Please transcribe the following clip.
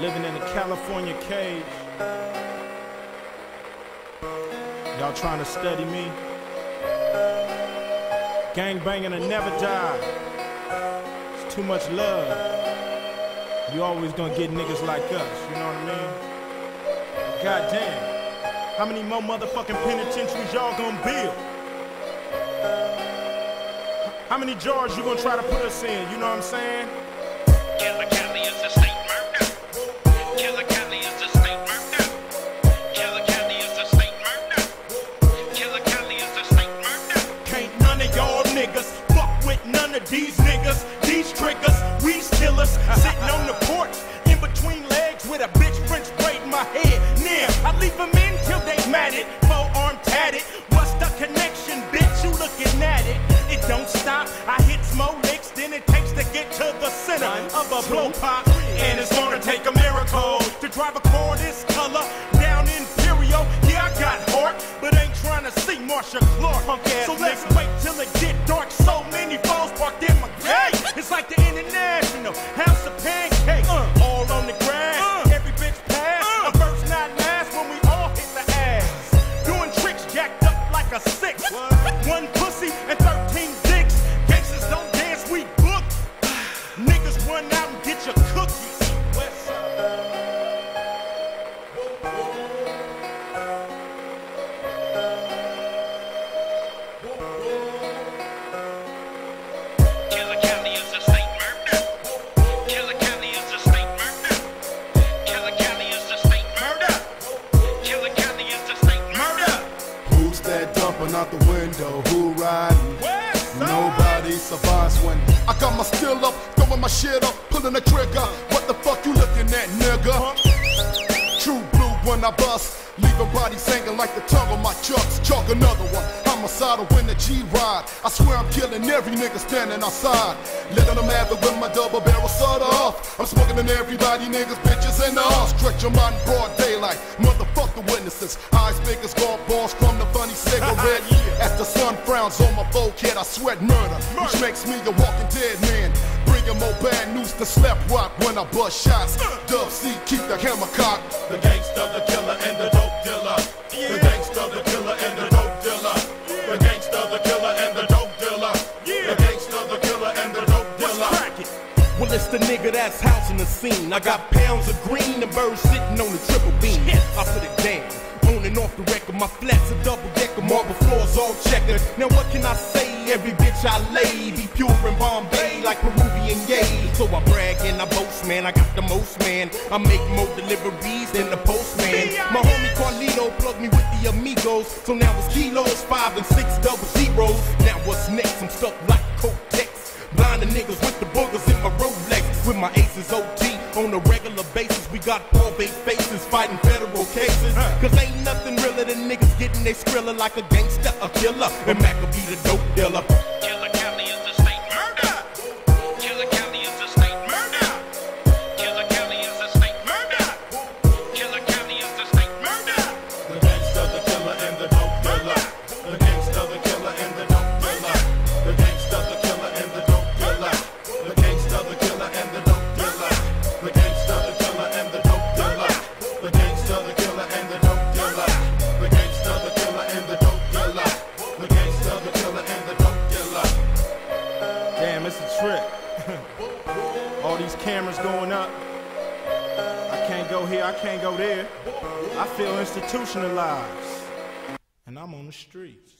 Living in a California cage. Y'all trying to study me? Gang banging and never die. It's too much love. You always gonna get niggas like us, you know what I mean? Goddamn. How many more motherfucking penitentiaries y'all gonna build? How many jars you gonna try to put us in, you know what I'm saying? These niggas. These triggers, we stillers, sitting on the porch in between legs with a bitch French braid in my head. Now I leave them in till they mad it, forearm tatted. What's the connection, bitch? You looking at it? It don't stop. I hit more licks than it takes to get to the center of a blow pop, and it's gonna take a miracle to drive a car this color down in Imperial. Yeah, I got heart, but ain't trying to see Marcia Clark. so let's wait till it get dark. So many the window? Who riding? Nobody survives when I got my still up, throwing my shit up, pulling the trigger. What the fuck you looking at, nigga? True when I bust, leaving bodies hanging like the tongue on my chucks. Chalk another one. Homicidal when the G ride. I swear I'm killing every nigga standing outside. Letting them have it with my double barrel soda off. I'm smoking in everybody, niggas, bitches, and the off. Stretch your mind in broad daylight. Motherfuck the witnesses. Eyes big as golf balls from the funny cigarette. As the sun frowns on my forehead, I sweat murder, which makes me a walking dead man. More bad news to slap rock when I bust shots. Dub C, keep the hammer cocked. The gangster, the killer, and the dope dealer. The gangster, the killer, and the dope dealer. The gangster, the killer, and the dope dealer. The gangster, the killer, and the dope dealer. Well, it's the nigga that's housing the scene. I got pounds of green and birds sitting on the triple beam. I put it down, and off the record. My flats are double decker, marble floors all checkered. Now what can I say? Every bitch I lay be pure in Bombay like Peruvian yay. So I brag and I boast, man. I got the most, man. I make more deliveries than the postman. My homie Carlito plugged me with the amigos. So now it's kilos, five and six double zeros. Now what's next? I'm stuck like Kotex. Blinding niggas with the boogers in my Rolex. With my aces OT on a regular basis. We got four big faces fighting federal cases. Cause ain't nothing realer than niggas getting they skrilla like a gangster, a killer. And Mac will be the dope dealer. Killer Cali is a state murder. Killer Cali is a state murder. Killer Cali is a state murder. Killer Cali is a state murder. The gangster, the killer, and the dope dealer. The gangster, the it's a trip. All these cameras going up. I can't go here, I can't go there. I feel institutionalized. And I'm on the streets.